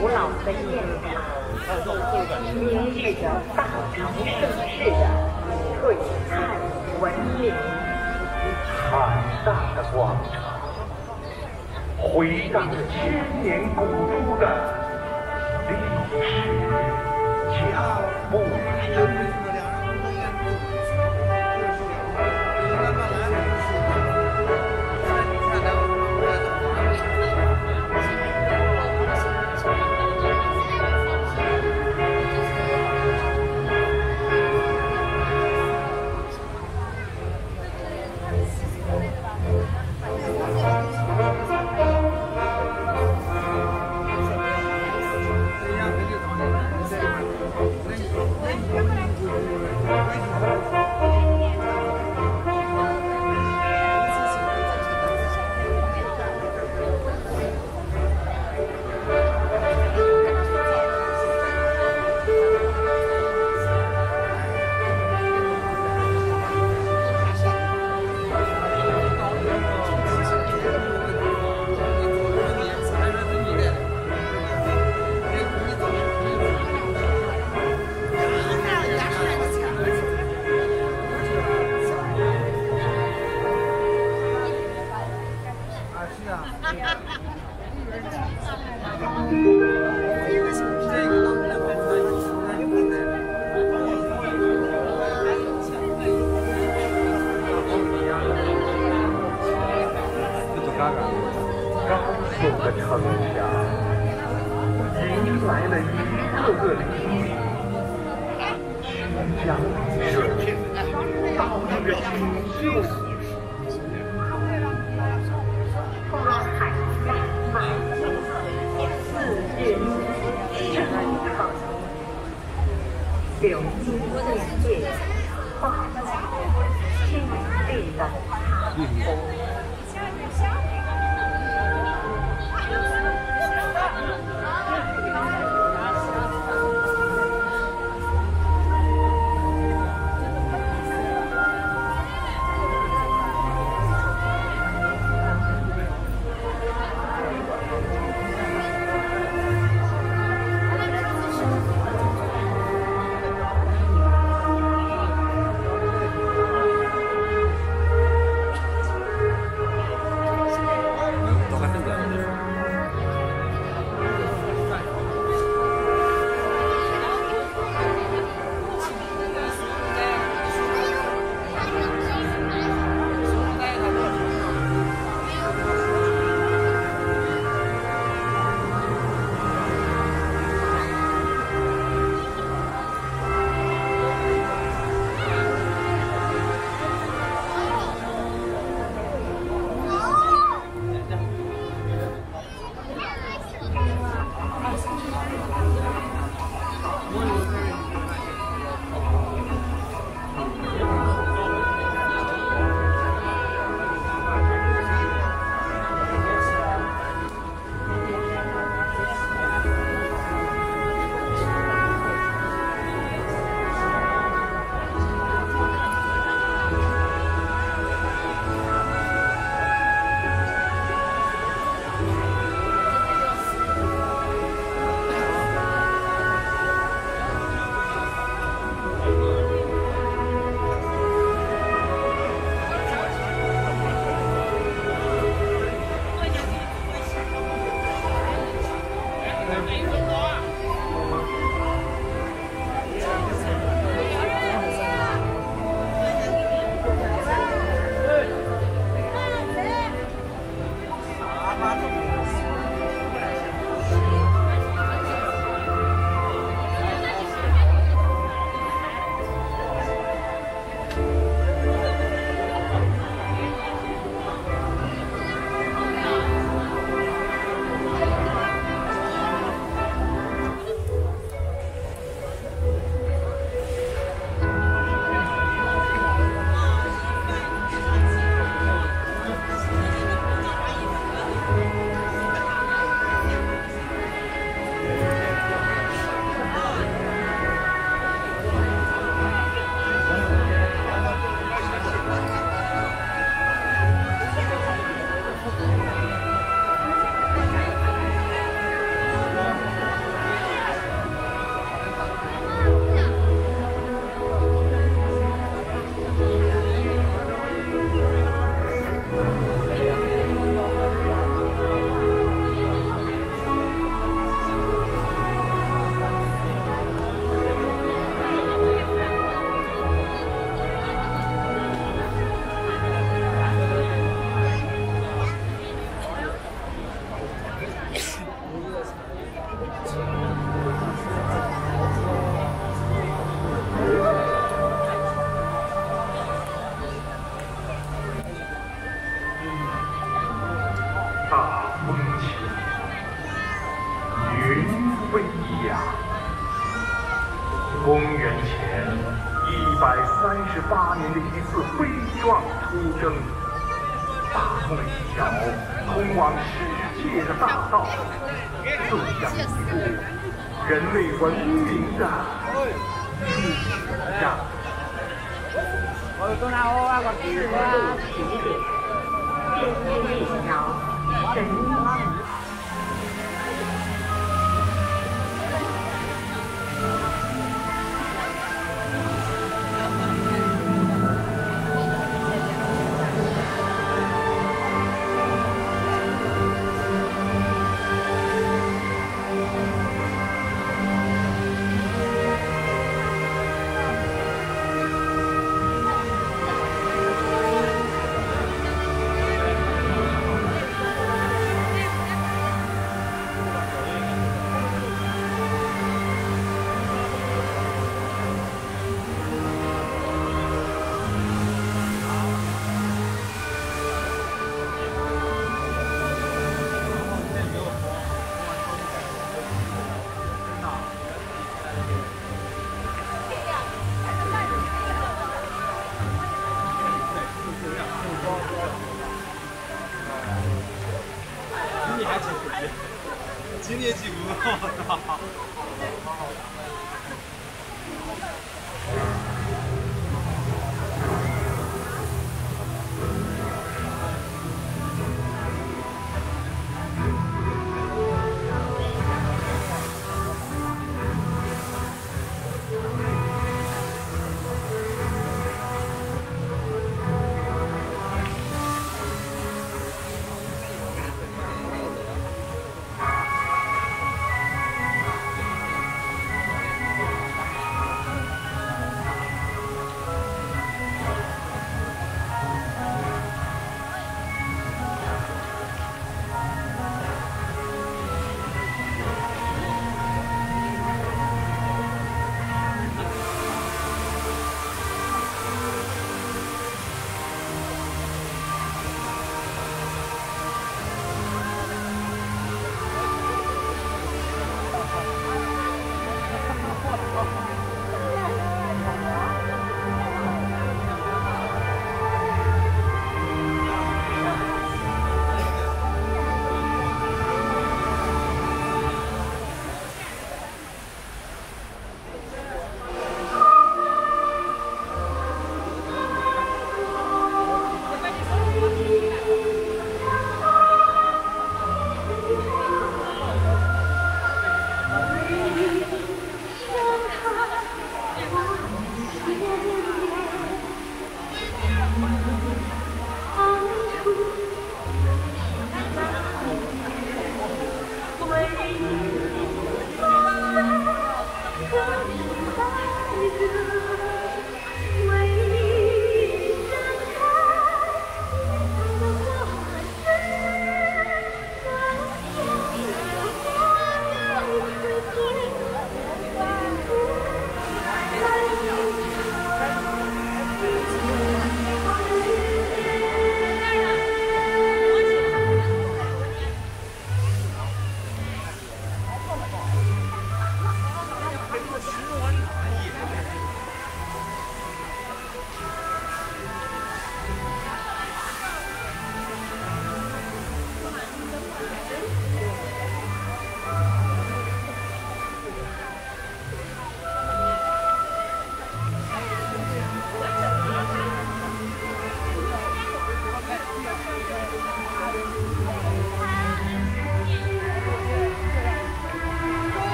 古老的现场，凝聚着大唐盛世的璀璨文明。汉大的广场，回荡着千年古都的历史脚步声。高耸的城墙，迎来了一个个。大风起，云飞扬。公元前一百三十八年的一次悲壮出征，打通了一条通往世界的大道，这将一部人类文明的历史上。我刚才我买个西瓜，几斤？两。天一条神光。今年几五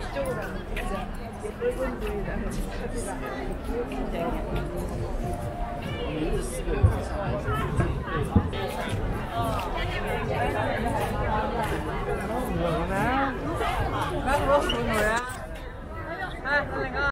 이쪽으로 하면 되죠. 이게 붉은 줄이라서 카드가 굉장히 뭐야? 나 뭐야? 아, 선생님.